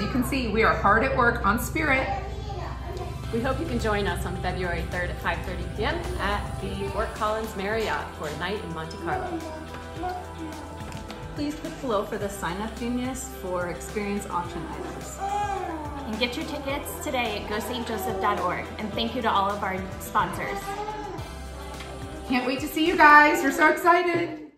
as you can see, we are hard at work on Spirit. We hope you can join us on February 3rd at 5.30 p.m. at the Fort Collins Marriott for a night in Monte Carlo. Please click below for the sign up genius for experience auction items. And get your tickets today at gostjoseph.org. And thank you to all of our sponsors. Can't wait to see you guys. We're so excited.